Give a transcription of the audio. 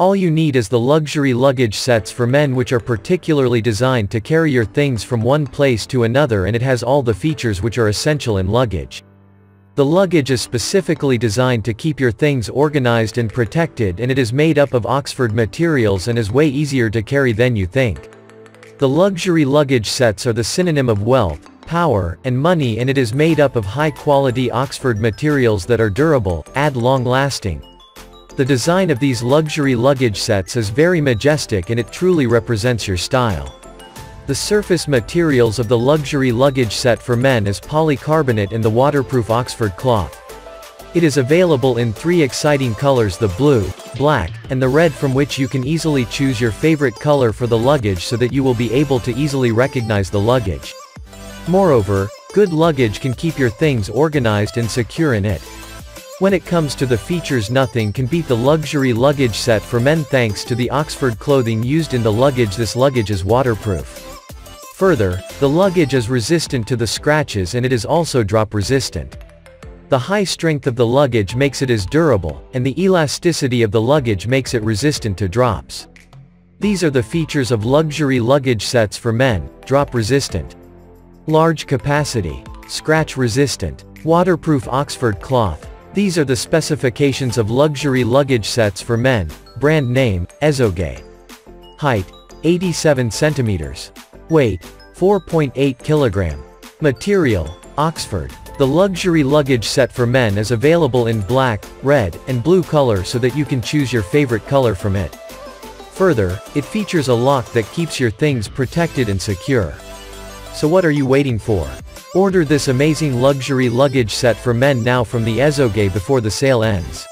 All you need is the luxury luggage sets for men which are particularly designed to carry your things from one place to another and it has all the features which are essential in luggage. The luggage is specifically designed to keep your things organized and protected and it is made up of Oxford materials and is way easier to carry than you think. The luxury luggage sets are the synonym of wealth, power, and money and it is made up of high-quality Oxford materials that are durable, and long-lasting. The design of these luxury luggage sets is very majestic and it truly represents your style. The surface materials of the luxury luggage set for men is polycarbonate and the waterproof Oxford cloth. It is available in three exciting colors the blue, black, and the red from which you can easily choose your favorite color for the luggage so that you will be able to easily recognize the luggage. Moreover, good luggage can keep your things organized and secure in it. When it comes to the features nothing can beat the luxury luggage set for men thanks to the Oxford clothing used in the luggage this luggage is waterproof. Further, the luggage is resistant to the scratches and it is also drop resistant. The high strength of the luggage makes it as durable, and the elasticity of the luggage makes it resistant to drops. These are the features of luxury luggage sets for men, drop resistant. Large capacity, scratch resistant, waterproof Oxford cloth, these are the specifications of luxury luggage sets for men, brand name, Ezoge. Height, 87 centimeters. Weight, 4.8 kilogram. Material, Oxford. The luxury luggage set for men is available in black, red, and blue color so that you can choose your favorite color from it. Further, it features a lock that keeps your things protected and secure. So what are you waiting for? Order this amazing luxury luggage set for men now from the Ezoge before the sale ends.